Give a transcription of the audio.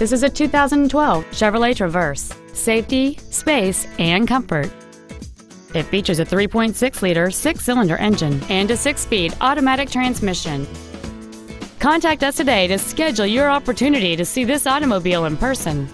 This is a 2012 Chevrolet Traverse. Safety, space, and comfort. It features a 3.6-liter six-cylinder engine and a six-speed automatic transmission. Contact us today to schedule your opportunity to see this automobile in person.